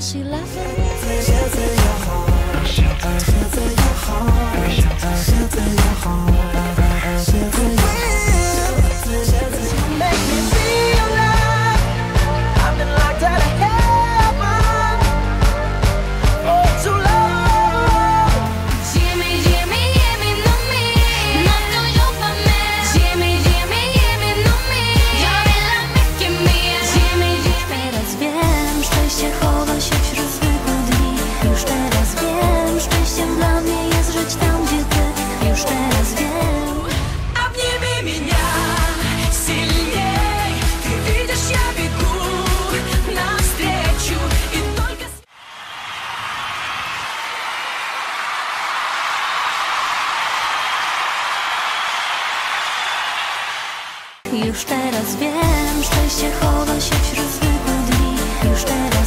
she laughing? Już teraz wiem, szczęście chowa się wśród zwykłych dni Już teraz